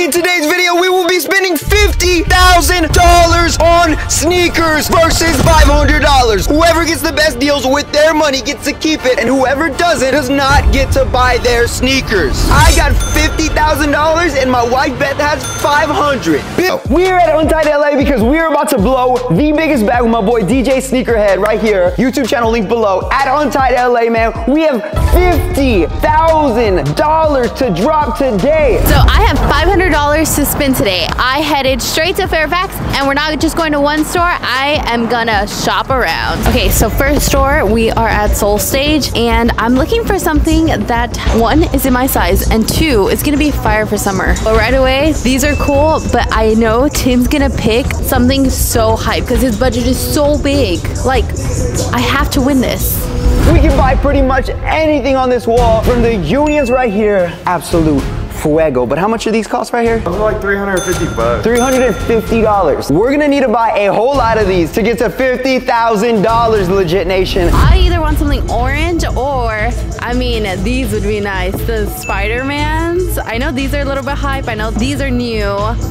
In today's video, we will be spending $50,000 on sneakers versus $500. Whoever gets the best deals with their money gets to keep it, and whoever doesn't does not get to buy their sneakers. I got $50,000 and my wife Beth has 500. We're at Untied LA because we're about to blow the biggest bag with my boy DJ Sneakerhead right here. YouTube channel link below at Untied LA, man. We have $50,000 to drop today. So I have $500 to spend today. I headed straight to Fairfax and we're not just going to one store. I am gonna shop around. Okay, so first store, we are at Soul Stage and I'm looking for something that one is in my size and two, it's gonna be fire for summer. But right away, these are cool, but I know Tim's gonna pick something so hype because his budget is so big. Like, I have to win this. We can buy pretty much anything on this wall from the unions right here. Absolute fuego. But how much do these cost right here? Those are like 350 bucks. $350. We're gonna need to buy a whole lot of these to get to $50,000, Legit Nation. I either want something orange or, I mean, these would be nice. The Spider-Mans, I know these are a little bit hype. I know these are new.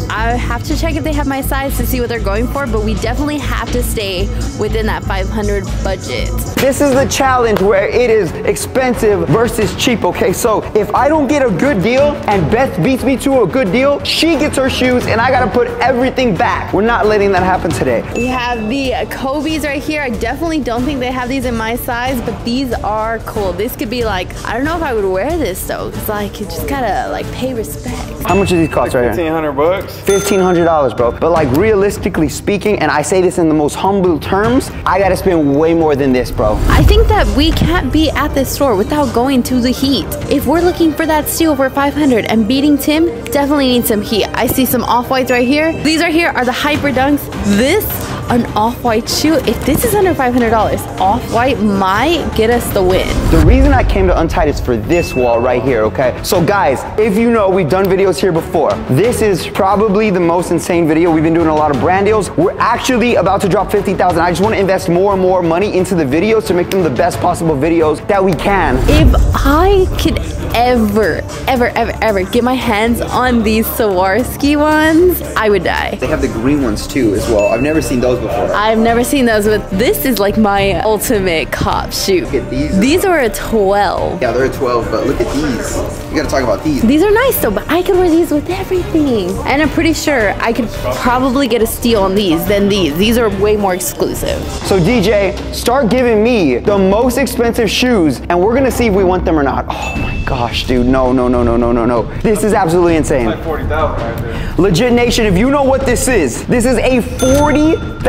I have to check if they have my size to see what they're going for, but we definitely have to stay within that 500 budget. This is the challenge where it is expensive versus cheap, okay? So if I don't get a good deal and Beth beats me to a good deal, she gets her shoes and I gotta put everything back. We're not letting that happen today. We have the Kobe's right here. I definitely don't think they have these in my size, but these are cool. This could be like, I don't know if I would wear this though. It's like, you just gotta like pay respect. How much do these cost right here? 1500 bucks. $1,500, bro. But like realistically speaking, and I say this in the most humble terms, I gotta spend way more than this, bro. I think that we can't be at this store without going to the heat. If we're looking for that steal for 500 and beating Tim, definitely needs some heat. I see some off-whites right here. These right here are the Hyper Dunks. This an off-white shoe. If this is under $500, off-white might get us the win. The reason I came to Untied is for this wall right here, okay? So guys, if you know, we've done videos here before. This is probably the most insane video. We've been doing a lot of brand deals. We're actually about to drop 50,000. I just wanna invest more and more money into the videos to make them the best possible videos that we can. If I could ever, ever, ever, ever get my hands on these Swarovski ones, I would die. They have the green ones too as well. I've never seen those before. I've never seen those, but this is like my ultimate cop shoe. Look at these. These are a 12. Yeah, they're a 12, but look at these. You gotta talk about these. These are nice though, but I could wear these with everything. And I'm pretty sure I could probably get a steal on these than these. These are way more exclusive. So DJ, start giving me the most expensive shoes and we're gonna see if we want them or not. Oh my gosh, dude. No, no, no, no, no, no, no. This is absolutely insane. Like 40,000 right there. Legit Nation, if you know what this is, this is a $40,000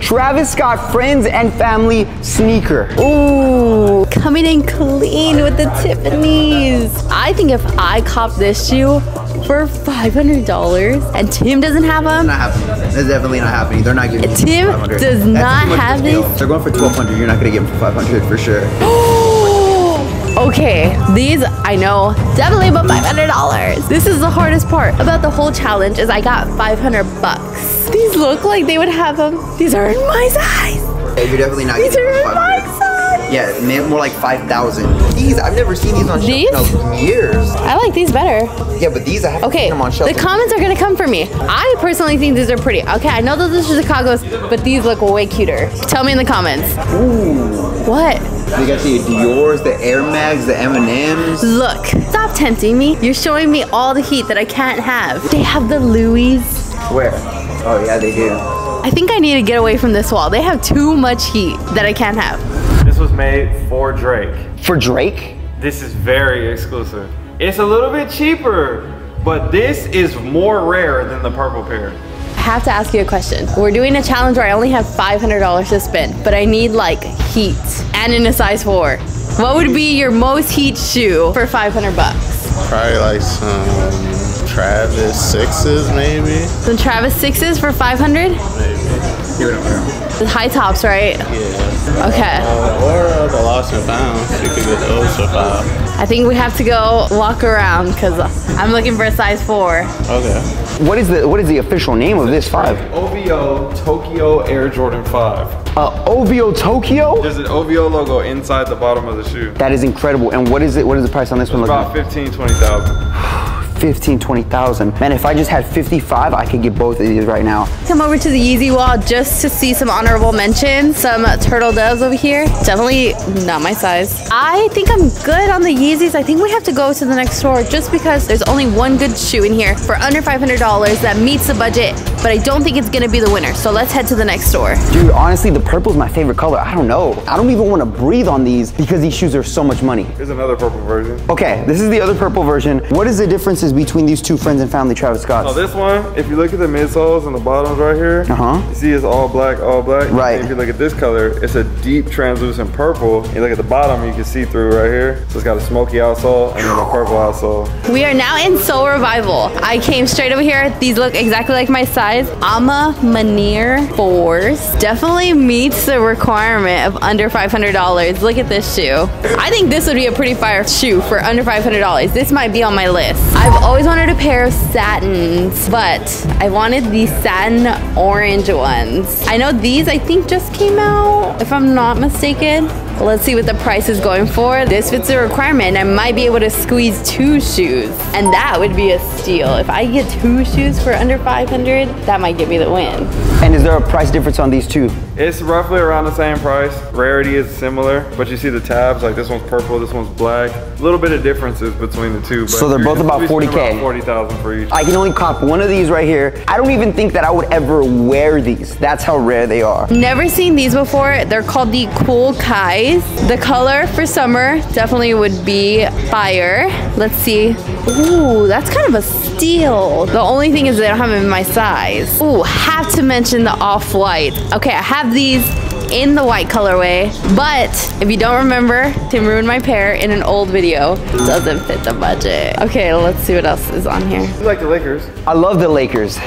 Travis Scott Friends and Family sneaker. Ooh, coming in clean with the Tiffany's. I think if I cop this shoe for $500 and Tim doesn't have them, Not happening. That's definitely not happening. They're not giving Tim you 500. does That's not too much of a have these. They're going for 1200 You're not gonna get them for 500 for sure. Okay, these I know definitely about five hundred dollars. This is the hardest part about the whole challenge is I got five hundred bucks. These look like they would have them. These are in my size. Yeah, you're definitely not These are in my size. Yeah, more like 5,000. These, I've never seen these on These? shelf in years. I like these better. Yeah, but these, I haven't Okay, seen them on shelf. the comments are gonna come for me. I personally think these are pretty. Okay, I know those are is Chicago's, but these look way cuter. Tell me in the comments. Ooh. What? You got the Dior's, the Air Mags, the M&M's. Look, stop tempting me. You're showing me all the heat that I can't have. They have the Louis. Where? Oh yeah, they do. I think I need to get away from this wall. They have too much heat that I can't have. This was made for Drake. For Drake? This is very exclusive. It's a little bit cheaper, but this is more rare than the purple pair. I have to ask you a question. We're doing a challenge where I only have $500 to spend, but I need like heat and in a size four. What would be your most heat shoe for 500 bucks? Probably like some Travis sixes, maybe. Some Travis sixes for 500? Give it up, bro. The high tops, right? Yeah. Okay. Uh, or the lost and found. You could get those for five. I think we have to go walk around because I'm looking for a size four. Okay. What is the what is the official name of this five? OVO Tokyo Air Jordan 5. Uh, OVO Tokyo. There's an OVO logo inside the bottom of the shoe. That is incredible. And what is it? What is the price on this one? About Looking 15, 20,000. 15, 20,000. Man, if I just had 55, I could get both of these right now. Come over to the Yeezy wall just to see some honorable mentions. Some turtle doves over here. Definitely not my size. I think I'm good on the Yeezys. I think we have to go to the next store just because there's only one good shoe in here for under $500 that meets the budget, but I don't think it's gonna be the winner. So let's head to the next store. Dude, honestly, the purple is my favorite color. I don't know. I don't even want to breathe on these because these shoes are so much money. Here's another purple version. Okay, this is the other purple version. What is the differences between these two friends and family Travis Scotts? So this one, if you look at the midsoles and the bottoms right here, Uh-huh. you see it's all black, all black. Right. And if you look at this color, it's a deep translucent purple. You look at the bottom, you can see through right here. So it's got a smoky outsole and then a purple outsole. We are now in Soul Revival. I came straight over here. These look exactly like my size. A Ma Maniére 4s definitely meets the requirement of under $500. Look at this shoe. I think this would be a pretty fire shoe for under $500. This might be on my list. I've always wanted a pair of satins, but I wanted these satin orange ones. I know these I think just came out, if I'm not mistaken. Let's see what the price is going for. This fits the requirement. I might be able to squeeze two shoes, and that would be a steal. If I get two shoes for under 500, that might give me the win. And is there a price difference on these two? It's roughly around the same price. Rarity is similar, but you see the tabs, like this one's purple, this one's black. A little bit of differences between the two. But So they're both about 40K. 40,000 for each. I can only cop one of these right here. I don't even think that I would ever wear these. That's how rare they are. Never seen these before. They're called the Cool Kais. The color for summer definitely would be fire. Let's see. Ooh, that's kind of a steal. The only thing is they don't have them in my size. Ooh, have to mention the off-white. Okay, I have these in the white colorway, but if you don't remember, Tim ruined my pair in an old video. Doesn't fit the budget. Okay, let's see what else is on here. You like the Lakers? I love the Lakers.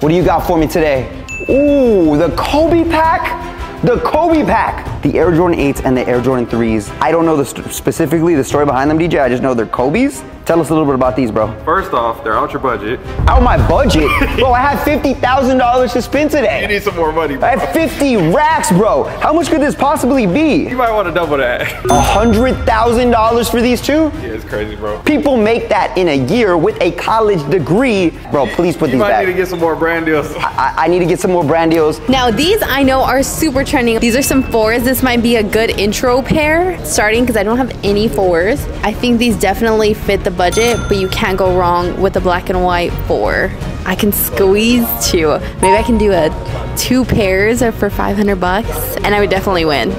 What do you got for me today? Ooh, the Kobe pack. The Kobe pack. The Air Jordan 8s and the Air Jordan 3s. I don't know the st- specifically the story behind them, DJ. I just know they're Kobe's. Tell us a little bit about these, bro. First off, they're out your budget. Out my budget, bro. I have fifty thousand dollars to spend today. You need some more money, bro. I have fifty racks, bro. How much could this possibly be? You might want to double that. A hundred thousand dollars for these two? yeah, it's crazy, bro. People make that in a year with a college degree. Bro, please put You these might back. need to get some more brand deals. I, I need to get some more brand deals. Now these I know are super trending. These are some fours. This might be a good intro pair starting because I don't have any fours. I think these definitely fit the budget, but you can't go wrong with a black and white four. I can squeeze two. Maybe I can do a two pairs for 500 bucks and I would definitely win.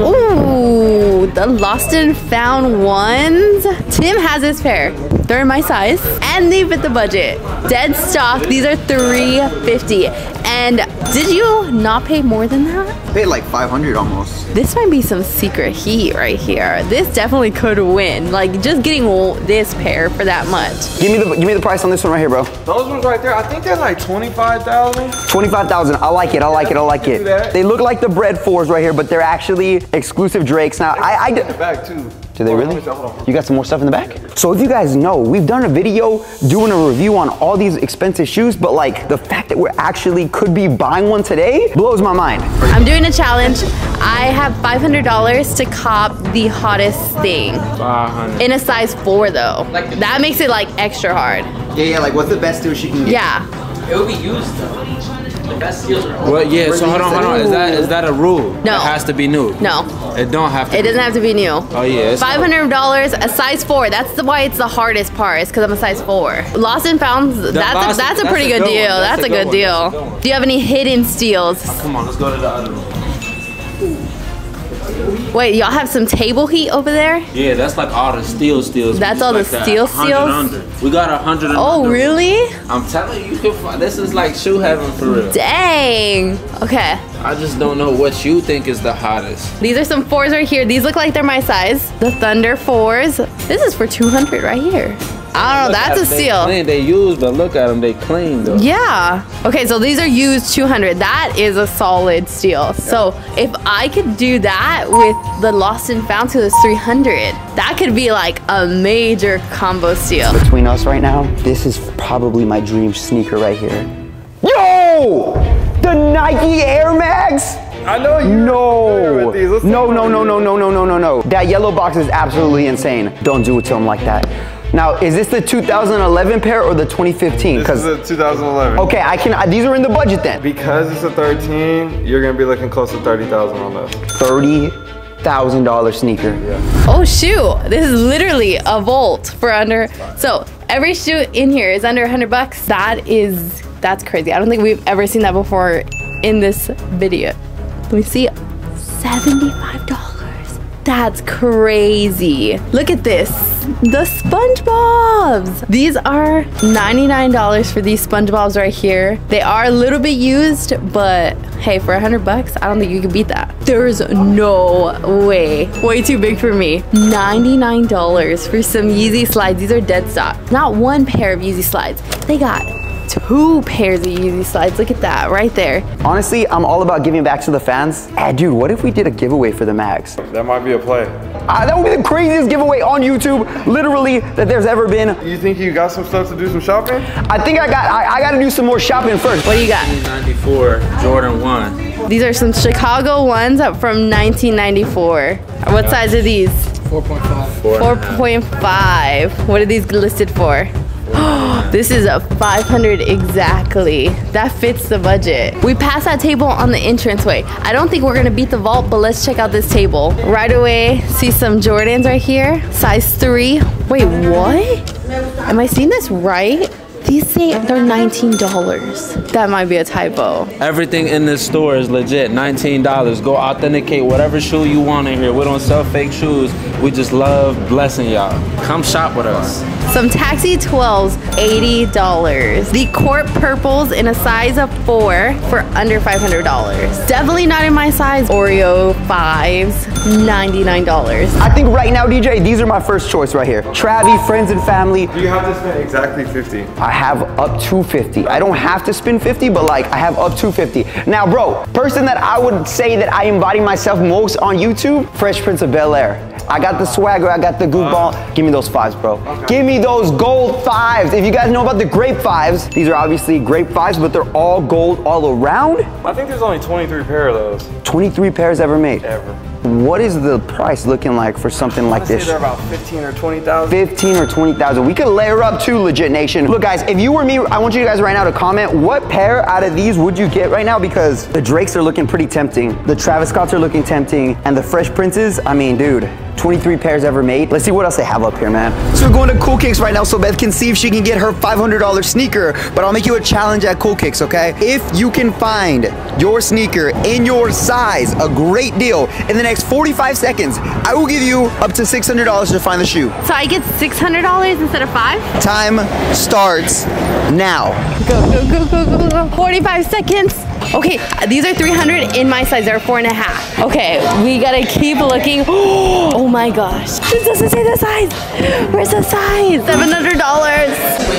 Ooh, the lost and found ones. Tim has his pair. They're in my size and they fit the budget. Dead stock. These are 350. And did you not pay more than that? Paid like 500 almost. This might be some secret heat right here. This definitely could win. Like just getting this pair for that much. Give me the give me the price on this one right here, bro. Those ones right there, I think they're like 25,000. 25,000. I like it. I like it. I like it. They look like the bread fours right here, but they're actually exclusive Drakes. Now, I, I In the back too. Do they really? let me see, hold on. You got some more stuff in the back? So if you guys know, we've done a video doing a review on all these expensive shoes, but like the fact that we're actually could be buying one today blows my mind. I'm doing a challenge. I have $500 to cop the hottest thing. 500. In a size 4 though. That makes it like extra hard. Yeah, yeah, like what's the best deal she can get? Yeah. It will be used though. The best deals are Well, yeah. So hold on, hold on. Is that is that a rule? No. It has to be new. No. It don't have to. It doesn't have to be new. Oh yeah. $500, a size 4. That's the, why it's the hardest part, is because I'm a size 4. Lost and found, that's, lost- a, that's a that's pretty good deal. That's, That's a good deal. That's. Do you have any hidden steals? Oh, come on, let's go to the other room. Wait, y'all have some table heat over there? Yeah, that's like all the steel steals. That's all the like that steel 100 steals? We got a hundred. Oh, under. really? I'm telling you, you can find. This is like shoe heaven for real. Dang. Okay. I just don't know what you think is the hottest. These are some fours right here. These look like they're my size. The Thunder fours. This is for 200 right here. I don't know. Look That's a them, they steal. Clean. They used, but look at them. They clean though. Yeah. Okay, so these are used 200. That is a solid steal. So if I could do that with the Lost and Found to this 300, that could be like a major combo steal. Between us right now, this is probably my dream sneaker right here. Yo! The Nike Air Max? I know you. No, with these. No, no, no, no, no, no, no, no, no. That yellow box is absolutely insane. Don't do it to him like that. Now, is this the 2011 pair or the 2015? This is Because a 2011. okay, I can. uh, These are in the budget then. Because it's a 13, you're gonna be looking close to 30,000 on this. Thirty thousand dollar sneaker. Yeah. Oh shoe! This is literally a volt for under. So every shoe in here is under 100 bucks. That is that's crazy. I don't think we've ever seen that before in this video. Let me see. Seventy-five dollars. That's crazy. Look at this. The SpongeBob's. These are $99 for these SpongeBob's right here. They are a little bit used, but hey, for 100 bucks, I don't think you can beat that. There's no way. Way too big for me. $99 for some Yeezy slides. These are dead stock. Not one pair of Yeezy slides. They got two pairs of Yeezy slides. Look at that right there. Honestly, I'm all about giving back to the fans. Hey, dude, what if we did a giveaway for the mags? That might be a play. Uh, that would be the craziest giveaway on YouTube, literally, that there's ever been. You think you got some stuff to do some shopping? I think I got. I, I got to do some more shopping first. What do you got? 94 Jordan 1. These are some Chicago ones up from 1994. What size are these? 4.5. 4.5. What are these listed for? this is a 500 exactly. That fits the budget. We passed that table on the entranceway. I don't think we're gonna beat the vault, but let's check out this table. Right away, see some Jordans right here. Size three. Wait, what? Am I seeing this right? These say they're $19. That might be a typo. Everything in this store is legit. $19. Go authenticate whatever shoe you want in here. We don't sell fake shoes. We just love blessing y'all. Come shop with us. Some Taxi 12s, $80. The Court Purples in a size of 4 for under $500. Definitely not in my size. Oreo 5s, $99. I think right now, DJ, these are my first choice right here. Travi, friends and family. Do you have to spend exactly 50. I have up to 50. I don't have to spend 50, but like I have up to 50. Now, bro, person that I would say that I embody myself most on YouTube, Fresh Prince of Bel Air. I got the swagger, I got the goofball. Ah. Give me those fives, bro. Give me those gold fives. If you guys know about the grape fives, these are obviously grape fives, but they're all gold all around. I think there's only 23 pair of those 23 pairs ever made. ever. What is the price looking like for something like this? they're about 15 or 20,000. 15 or 20,000. We could layer up too, Legit Nation. Look, guys, if you were me, I want you guys right now to comment what pair out of these would you get right now because the Drakes are looking pretty tempting, the Travis Scotts are looking tempting, and the Fresh Princes, I mean, dude. 23 pairs ever made. Let's see what else they have up here, man. So we're going to Cool Kicks right now so Beth can see if she can get her $500 sneaker, but I'll make you a challenge at Cool Kicks, okay? If you can find your sneaker in your size, a great deal, in the next 45 seconds, I will give you up to $600 to find the shoe. So I get $600 instead of 5 Time starts now. Go, go, go, go, go, go. 45 seconds. Okay, these are 300 in my size. They're four and a half. Okay, we gotta keep looking. Oh my gosh. This doesn't say the size. Where's the size? $700.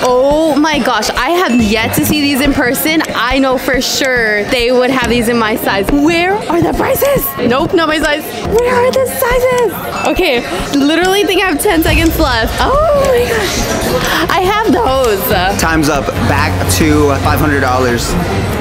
Oh my gosh. I have yet to see these in person. I know for sure they would have these in my size. Where are the prices? Nope, not my size. Where are the sizes? Okay, literally think I have 10 seconds left. Oh my gosh. I have those. Time's up. Back to $500.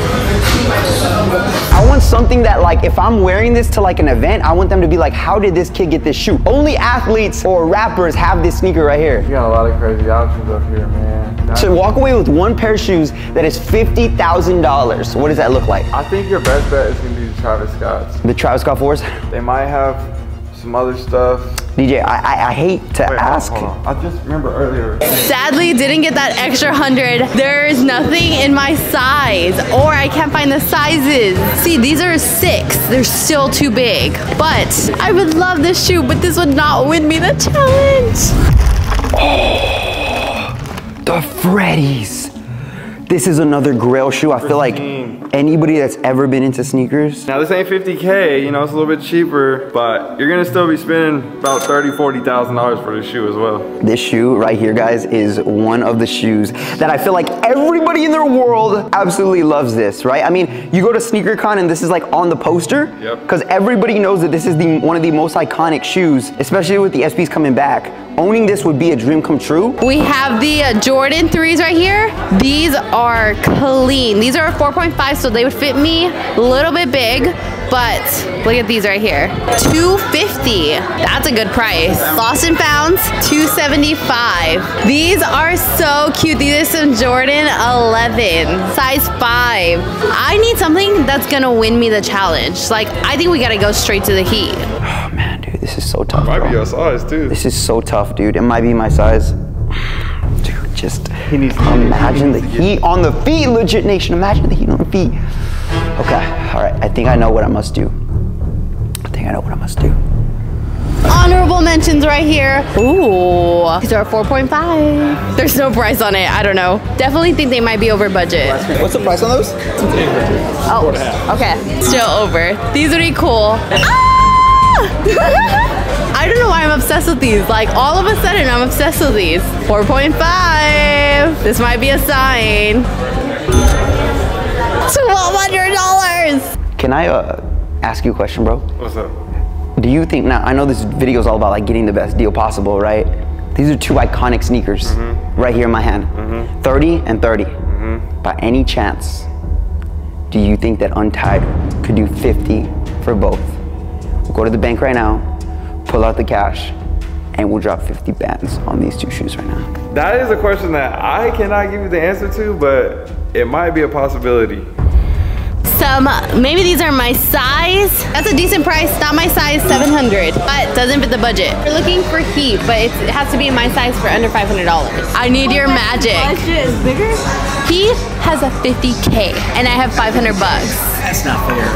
I want something that like if I'm wearing this to like an event, I want them to be like, how did this kid get this shoe? Only athletes or rappers have this sneaker right here. You got a lot of crazy options up here, man. To walk away with one pair of shoes that is $50,000, what does that look like? I think your best bet is gonna be the Travis Scotts. The Travis Scott fours? They might have some other stuff. DJ, I, I, I hate to Wait, hold on, ask. hold on. I just remember earlier. Sadly, didn't get that extra hundred. There's nothing in my size, or I can't find the sizes. See, these are six. They're still too big. But I would love this shoe, but this would not win me the challenge. The Freddies. This is another grail shoe. I feel like anybody that's ever been into sneakers, Now this ain't 50K, you know, it's a little bit cheaper, but you're gonna still be spending about 30, 40,000 dollars for this shoe as well. this shoe right here, guys, is one of the shoes that I feel like everybody in their world absolutely loves this, right? I mean, you go to SneakerCon and this is like on the poster, Yep. because everybody knows that this is the one of the most iconic shoes, especially with the SBs coming back. Owning this would be a dream come true. We have the uh, Jordan 3s right here. These are clean. These are 4.5, so they would fit me a little bit big, but look at these right here. 250. That's a good price. Lost and Founds, 275. These are so cute. These are some Jordan 11, size 5. I need something that's gonna win me the challenge. Like, I think we gotta go straight to the heat. Man, dude, this is so tough. Might be bro. your size too. This is so tough, dude. It might be my size. Dude, just He needs imagine he the needs to heat on the feet, legit nation. Imagine the heat on the feet. Okay, all right. I think I know what I must do. I think I know what I must do. Honorable mentions right here. Ooh, these are 4.5. There's no price on it. I don't know. Definitely think they might be over budget. What's the price on those? Oh, okay. Still over. These would be cool. Ah! I don't know why I'm obsessed with these. Like all of a sudden, I'm obsessed with these. 4.5. This might be a sign. $1,200. Can I uh, ask you a question, bro? What's up? Do you think now? I know this video is all about like getting the best deal possible, right? These are two iconic sneakers Mm-hmm. right here in my hand 30 and 30. By any chance, do you think that Untied could do 50 for both? We'll go to the bank right now, pull out the cash, and we'll drop 50 bands on these two shoes right now. That is a question that I cannot give you the answer to, but it might be a possibility. Some, maybe these are my size. That's a decent price. Not my size, 700, but doesn't fit the budget. We're looking for heat, but it's, it has to be my size for under $500. I need your magic. Budget is bigger? He has a 50K and I have 500 bucks. That's not fair.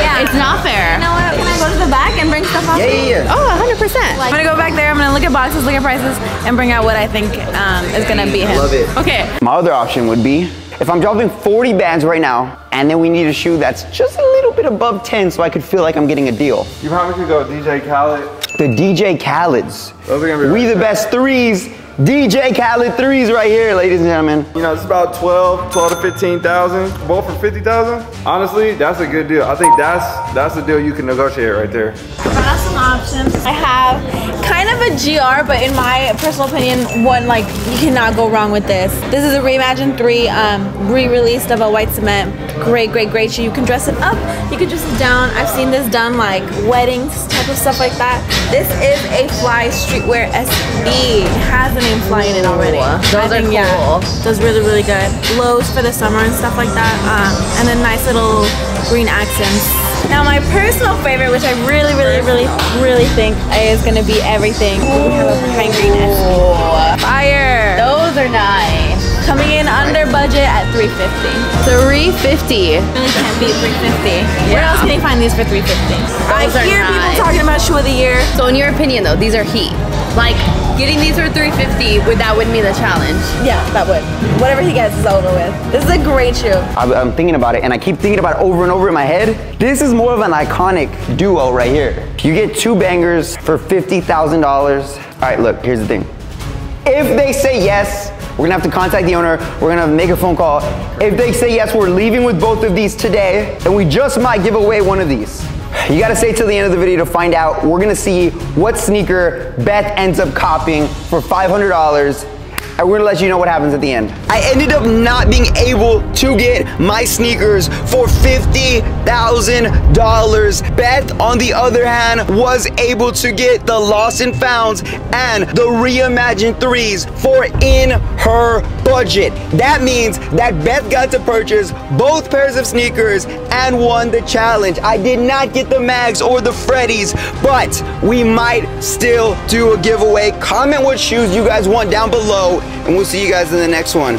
Yeah. It's not fair. You know what? Can I go to the back and bring stuff off? Yeah, yeah, yeah. Oh, 100%. I'm gonna go back there. I'm gonna look at boxes, look at prices, and bring out what I think um, is gonna be him. Love it. Okay. My other option would be if I'm dropping 40 bands right now, and then we need a shoe that's just a little bit above 10 so I could feel like I'm getting a deal. You probably could go DJ Khaled. The DJ Khaled's. Those are gonna be We right the there. best threes. DJ Khaled threes right here, ladies and gentlemen. You know, it's about 12, 12 to 15,000, both for 50,000. Honestly, that's a good deal. I think that's that's the deal you can negotiate right there. I got some options. I have kind of a GR, but in my personal opinion, one like you cannot go wrong with this. This is a Reimagine 3 um, re-released of a white cement. Great, great, great shoe. You can dress it up, you can dress it down. I've seen this done like weddings, type of stuff like that. This is a Fly Streetwear SB. It has the name Fly in it already. Those I are think, Yeah, cool. does really, really good. Lows for the summer and stuff like that. Um, and then nice little green accents. Now my personal favorite, which I really, really, really, really think is gonna be everything. We have a pine green SB. Fire! Those are nice. Coming in under budget at 350. 350. Really can't beat 350. Where else can you find these for 350? I Those hear nice. people talking about shoe of the year. So in your opinion though, these are heat. Like getting these for 350 would that would me the challenge? Yeah, that would. Whatever he gets is over with. This is a great shoe. I'm, I'm thinking about it and I keep thinking about it over and over in my head. This is more of an iconic duo right here. You get two bangers for $50,000. All right, look, here's the thing. If they say yes, we're gonna have to contact the owner. We're gonna make a phone call. If they say yes, we're leaving with both of these today, and we just might give away one of these. You gotta stay till the end of the video to find out. We're gonna see what sneaker Beth ends up copying for $500 and we're gonna let you know what happens at the end. I ended up not being able to get my sneakers for $50,000. Beth, on the other hand, was able to get the Lost and Founds and the Reimagined 3s for in her budget. That means that Beth got to purchase both pairs of sneakers and won the challenge. I did not get the Mags or the Freddies, but we might still do a giveaway. Comment what shoes you guys want down below, and we'll see you guys in the next one.